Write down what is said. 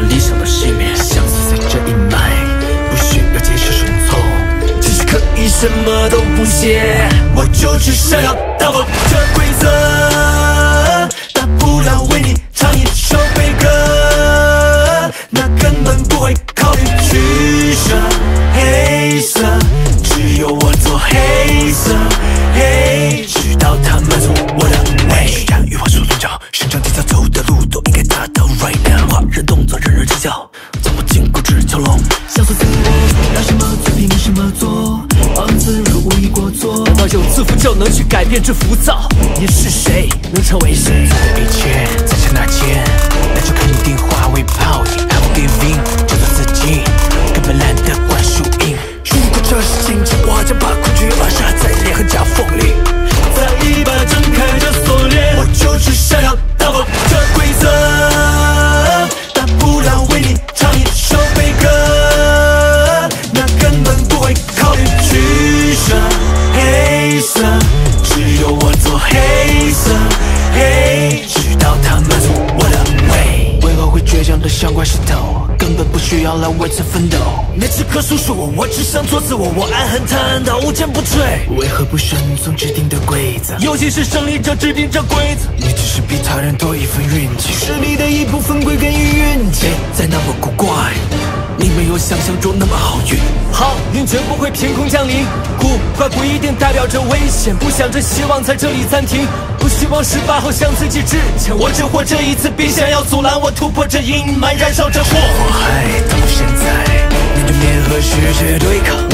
理想的失眠，相思在这一脉，不需要解释，顺从情绪可以什么都不写，我就只想要打破这规则。大不了为你唱一首悲歌，那根本不会考虑取舍。黑色，只有我做黑色，黑，直到他们从我的胃。杨玉华说：「成长技朝」走的路都应该打得。任动作，人人计较，从不禁锢只求龙。小说自我，拿什么做拼命什么做，王子如无意过错。难道有自负就能去改变这浮躁？你是谁，能成为谁？一切在刹那间，那就肯定化为泡影。I'm giving. 会考虑取舍。黑色，只有我做黑色，嘿，直到它满足我的胃。为何会倔强的像块石头？根本不需要来为此奋斗。你只可诉说我，我只想做自我，我爱恨贪到无坚不摧。为何不顺从制定的规则？尤其是胜利者制定这规则，你只是比他人多一份运气。实力的一部分归根于运气。再那么古怪，你没有想象中那么好运。好运绝不会凭空降临，古怪不一定代表着危险。不想着希望在这里暂停，不希望失败后向自己致歉。我只活这一次，别想要阻拦我突破这阴霾，燃烧这火海到现在，面对面和世界对抗。